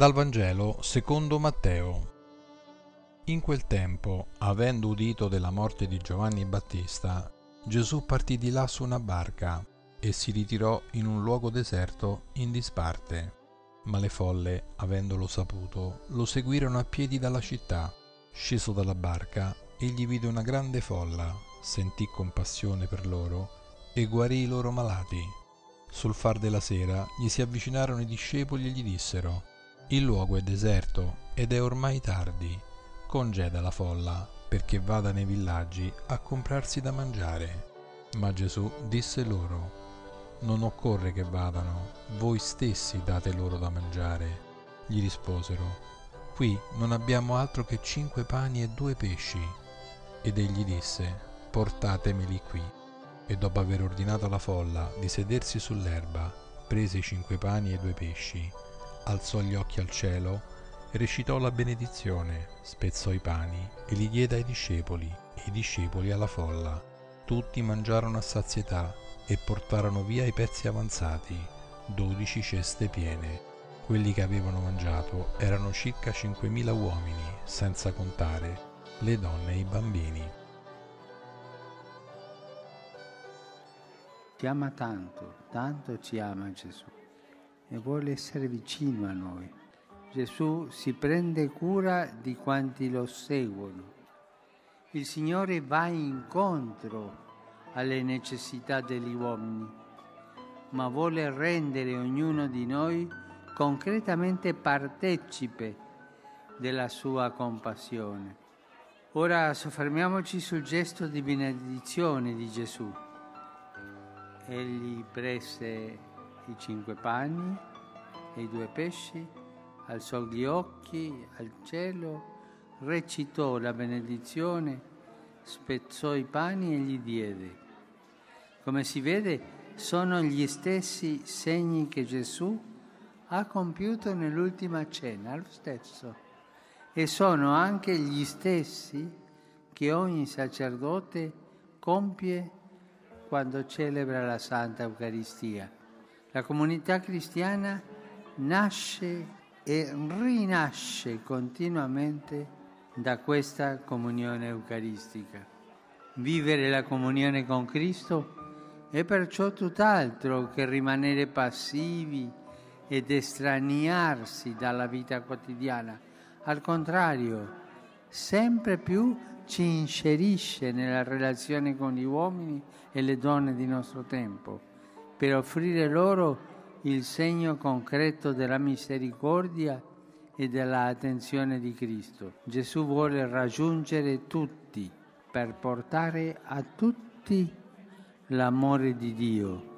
Dal Vangelo secondo Matteo. In quel tempo, avendo udito della morte di Giovanni Battista, Gesù partì di là su una barca e si ritirò in un luogo deserto in disparte. Ma le folle, avendolo saputo, lo seguirono a piedi dalla città. Sceso dalla barca, egli vide una grande folla, sentì compassione per loro e guarì i loro malati. Sul far della sera gli si avvicinarono i discepoli e gli dissero, Il luogo è deserto ed è ormai tardi, congeda la folla perché vada nei villaggi a comprarsi da mangiare. Ma Gesù disse loro, Non occorre che vadano, voi stessi date loro da mangiare. Gli risposero, Qui non abbiamo altro che cinque pani e due pesci. Ed egli disse, Portatemeli qui e dopo aver ordinato alla folla di sedersi sull'erba, prese i cinque pani e due pesci, alzò gli occhi al cielo, recitò la benedizione, spezzò i pani e li diede ai discepoli e i discepoli alla folla. Tutti mangiarono a sazietà e portarono via i pezzi avanzati, dodici ceste piene. Quelli che avevano mangiato erano circa cinquemila uomini, senza contare le donne e i bambini. Ci ama tanto, tanto ci ama Gesù e vuole essere vicino a noi. Gesù si prende cura di quanti lo seguono. Il Signore va incontro alle necessità degli uomini, ma vuole rendere ognuno di noi concretamente partecipe della sua compassione. Ora soffermiamoci sul gesto di benedizione di Gesù egli prese i cinque pani e i due pesci, alzò gli occhi al cielo, recitò la benedizione, spezzò i pani e gli diede. Come si vede, sono gli stessi segni che Gesù ha compiuto nell'ultima cena, lo stesso. E sono anche gli stessi che ogni sacerdote compie quando celebra la Santa Eucaristia. La comunità cristiana nasce e rinasce continuamente da questa comunione eucaristica. Vivere la comunione con Cristo è perciò tutt'altro che rimanere passivi ed estraniarsi dalla vita quotidiana. Al contrario, sempre più ci inserisce nella relazione con gli uomini e le donne di nostro tempo, per offrire loro il segno concreto della misericordia e dell'attenzione di Cristo. Gesù vuole raggiungere tutti per portare a tutti l'amore di Dio